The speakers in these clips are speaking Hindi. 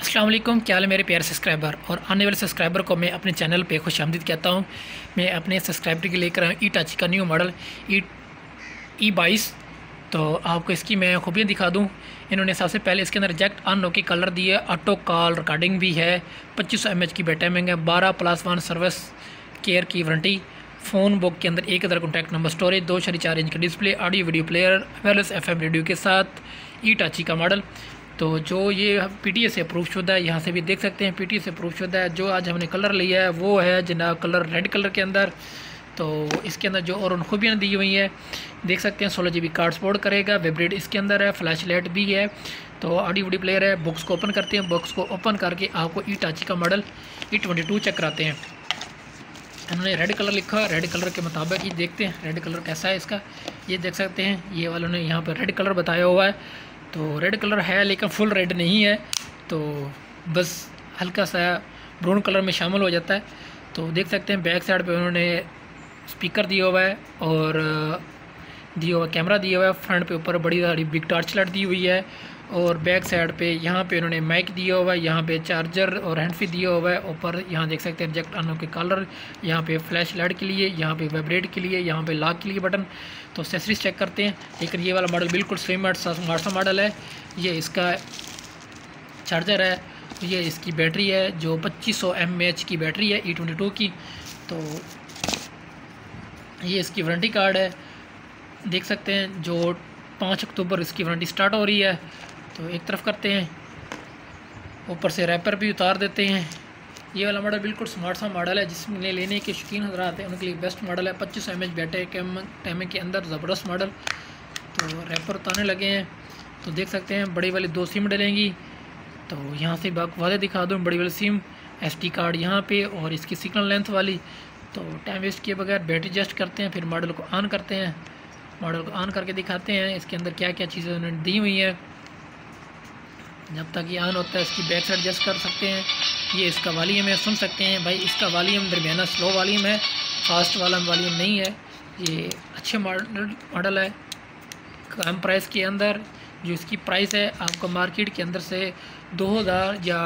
वालेकुम। क्या हाल है मेरे प्यारे सब्सक्राइबर? और आने वाले सब्सक्राइबर को मैं अपने चैनल पे खुश आमदीद कहता हूँ। मैं अपने सब्सक्राइबर के लेकर आया ई टच का न्यू मॉडल ई ई बाईस। तो आपको इसकी मैं खूबियाँ दिखा दूँ। इन्होंने सबसे पहले इसके अंदर जेक्ट अन के कलर दिए ऑटो कॉल रिकॉर्डिंग भी है। पच्चीस सौ की बैटाइमिंग है। बारह प्लस वन सर्विस केयर की वारंटी फ़ोन बुक के अंदर एक हज़ार कॉन्टैक्ट नंबर स्टोरेज दो शरी चार इंच का display audio video player wireless F radio के साथ ई टाची का मॉडल तो जो ये पी से अप्रूव शुदा है, यहाँ से भी देख सकते हैं। पी से अप्रूव शुदा है, जो आज हमने कलर लिया है, वो है जनाब कलर रेड कलर के अंदर। तो इसके अंदर जो और उन खूबियाँ दी हुई हैं, देख सकते हैं। सोलह जी बी कार्ड सपोर्ट करेगा वेब्रेड इसके अंदर है फ्लैश लाइट भी है। तो ऑडियो वीडियो प्लेयर है बुक्स को ओपन करते हैं। बुक्स को ओपन करके आपको ई टाची का model E twenty two check कराते हैं। उन्होंने रेड कलर लिखा रेड कलर के मुताबिक ही देखते हैं रेड कलर कैसा है इसका। ये देख सकते हैं, ये वालों ने यहाँ पर रेड कलर बताया हुआ है। तो रेड कलर है, लेकिन फुल रेड नहीं है। तो बस हल्का सा ब्राउन कलर में शामिल हो जाता है। तो देख सकते हैं बैक साइड पे उन्होंने स्पीकर दिया हुआ है और, दिया हुआ कैमरा दिया हुआ है। फ्रंट पे ऊपर बड़ी सारी बिग टॉर्च लाइट दी हुई है। और बैक साइड पे यहाँ पे उन्होंने माइक दिया हुआ है, यहाँ पे चार्जर और हैंड फ्री दिया हुआ है, ऊपर यहाँ देख सकते हैं रिजेक्ट आनो के कलर, यहाँ पे फ्लैश लाइट के लिए, यहाँ पे वाइब्रेट के लिए, यहाँ पे लॉक के लिए बटन। तो सेसरीज चेक करते हैं। लेकिन ये वाला मॉडल बिल्कुल स्लिम स्मार्ट सा मॉडल है। ये इसका चार्जर है। ये इसकी बैटरी है, जो पच्चीस सौ की बैटरी है ई ट्वेंटी की। तो ये इसकी वारंटी कार्ड है। देख सकते हैं, जो पाँच अक्टूबर इसकी वारंटी स्टार्ट हो रही है। तो एक तरफ़ करते हैं, ऊपर से रैपर भी उतार देते हैं। ये वाला मॉडल बिल्कुल स्मार्ट सा मॉडल है जिसमें लेने के शौकीन हजरात हैं, उनके लिए बेस्ट मॉडल है। पच्चीस एम एच बैटरी टाइम के अंदर ज़बरदस्त मॉडल तो रैपर उतारने लगे हैं। तो देख सकते हैं, बड़ी वाली दो सिम डलेंगी तो यहाँ से वादे दिखा दूँ, बड़ी वाली सिम एस टी कार्ड यहाँ पे और इसकी सिग्नल लेंथ वाली। तो टाइम वेस्ट किए बगैर बैटरी एडजस्ट करते हैं, फिर मॉडल को ऑन करते हैं। मॉडल को ऑन करके दिखाते हैं, इसके अंदर क्या क्या चीज़ें उन्होंने दी हुई हैं। जब तक ये ऑन होता है, इसकी बैक साइड एडजस्ट कर सकते हैं। ये इसका वालीम है, सुन सकते हैं। भाई, इसका वालीम दरमियाना स्लो वालीम है फास्ट वाला वालीम नहीं है। ये अच्छे मॉडल मॉडल है। कम प्राइस के अंदर, जो इसकी प्राइस है, आपको मार्केट के अंदर से दो हज़ार या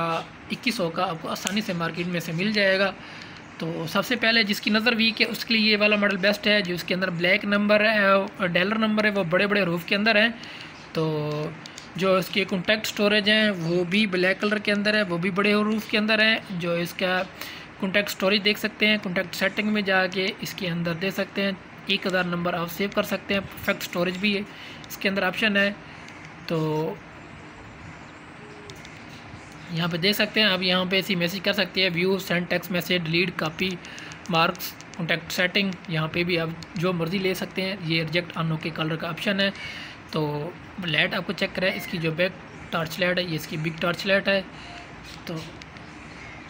इक्कीस सौ का आपको आसानी से मार्केट में से मिल जाएगा। तो सबसे पहले जिसकी नज़र वीक है, उसके लिए ये वाला मॉडल बेस्ट है, जो इसके अंदर ब्लैक नंबर है डेलर नंबर है, वो बड़े बड़े रूफ के अंदर हैं। तो जो इसके कॉन्टैक्ट स्टोरेज हैं, वो भी ब्लैक कलर के अंदर है, वो भी बड़े रूफ के अंदर है, जो इसका कॉन्टैक्ट स्टोरेज देख सकते हैं कॉन्टैक्ट सेटिंग में जाके इसके अंदर दे सकते हैं, एक हज़ार नंबर आप सेव कर सकते हैं परफेक्ट स्टोरेज भी है, इसके अंदर ऑप्शन है तो यहाँ पे देख सकते हैं, आप यहाँ पे ऐसी मैसेज कर सकते हैं view send text message delete copy marks contact setting यहाँ पे भी आप जो मर्ज़ी ले सकते हैं। ये रिजेक्ट अनो के कलर का ऑप्शन है। तो लाइट आपको चेक करें इसकी जो बैक टॉर्च लाइट है, ये इसकी बिग टॉर्च लाइट है। तो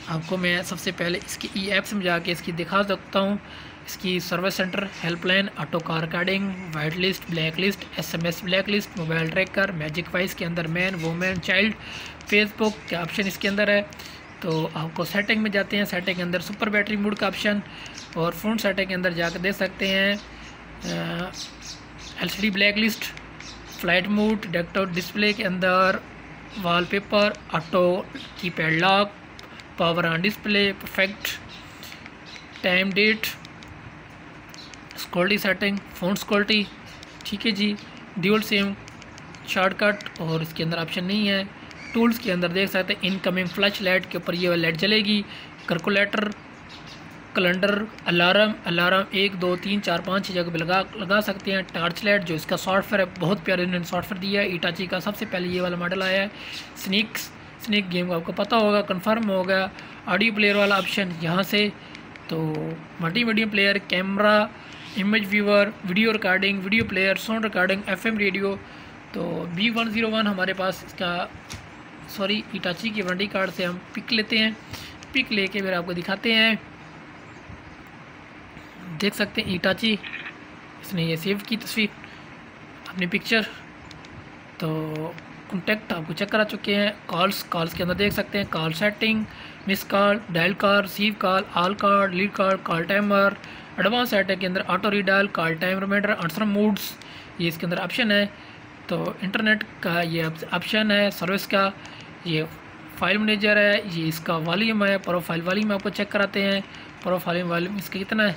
आपको मैं सबसे पहले इसकी ई ऐप में जाके इसकी दिखा सकता हूँ। इसकी service centre helpline auto call recording white list black list SMS black list mobile tracker magic voice के अंदर मैन वोमेन चाइल्ड फेसबुक के ऑप्शन इसके अंदर है। तो आपको सेटिंग में जाते हैं। सेटिंग के अंदर सुपर बैटरी मूड का ऑप्शन और फ्रंट सेटिंग के अंदर जाकर दे सकते हैं। L C D black list flight mode डेक्टो display के अंदर wallpaper auto keypad lock power on display perfect time date quality setting phone quality ठीक है जी। ड्यूल सिम शॉर्टकट और इसके अंदर ऑप्शन नहीं है। टूल्स के अंदर देख सकते हैं इनकमिंग फ्लैश लाइट के ऊपर ये लाइट जलेगी कैलकुलेटर कैलेंडर अलार्म अलार्म एक, दो, तीन, चार, पाँच जगह पर लगा लगा सकते हैं। टार्च लाइट जो इसका सॉफ्टवेयर है, बहुत प्यारे इन्होंने सॉफ्टवेयर दिया है। इटाची का सबसे पहले ये वाला मॉडल आया है स्निक्स स्निक गेम का आपको पता होगा कन्फर्म होगा ऑडियो प्लेयर वाला ऑप्शन यहाँ से तो multi medium player camera image viewer video recording video player sound recording FM radio तो बी वन ज़ीरो वन हमारे पास इसका सॉरी इटाची की वारंटी कार्ड से हम पिक लेते हैं। पिक लेके फिर आपको दिखाते हैं। देख सकते हैं इटाची इसने ये सेव की तस्वीर, अपनी पिक्चर तो कॉन्टैक्ट आपको चेक करा चुके हैं। कॉल्स कॉल्स के अंदर देख सकते हैं। Call setting miss call dial call receive call all call lead call call timer advance set के अंदर auto redial call time reminder answer modes ये इसके अंदर ऑप्शन है। तो इंटरनेट का ये ऑप्शन है सर्विस का। ये फ़ाइल मैनेजर है, ये इसका वॉल्यूम है प्रोफ़ाइल वॉल्यूम आपको चेक कराते हैं। प्रोफ़ाइल वॉल्यूम इसका कितना है?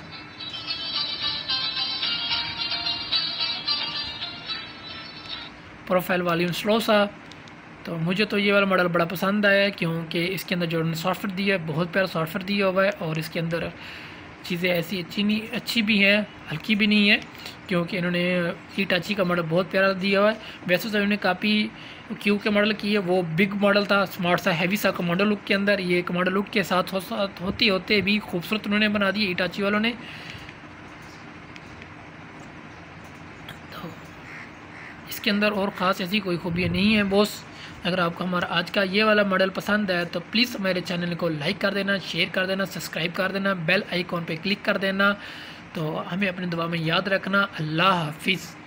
प्रोफ़ाइल वॉल्यूम स्लो सा। तो मुझे तो ये वाला मॉडल बड़ा पसंद आया, क्योंकि इसके अंदर जो सॉफ्टवेयर दिया है, बहुत प्यारा सॉफ्टवेयर दिया हुआ है, और इसके अंदर चीज़ें ऐसी अच्छी नहीं, अच्छी भी हैं, हल्की भी नहीं है, क्योंकि इन्होंने ईटाची का मॉडल बहुत प्यारा दिया हुआ है। वैसे तो इन्होंने काफ़ी क्यू के मॉडल की है, वो बिग मॉडल था स्मार्ट सा हैवी सा कमांडो लुक के अंदर। ये कमांडो लुक के साथ हो, साथ होते होते भी खूबसूरत उन्होंने बना दिए ईटाची वालों ने। तो इसके अंदर और ख़ास ऐसी कोई खूबियाँ नहीं है बॉस अगर आपको हमारा आज का ये वाला मॉडल पसंद है तो प्लीज़ हमारे चैनल को लाइक कर देना, शेयर कर देना, सब्सक्राइब कर देना, बेल आइकॉन पे क्लिक कर देना। तो हमें अपने दुआ में याद रखना। अल्लाह हाफिज़।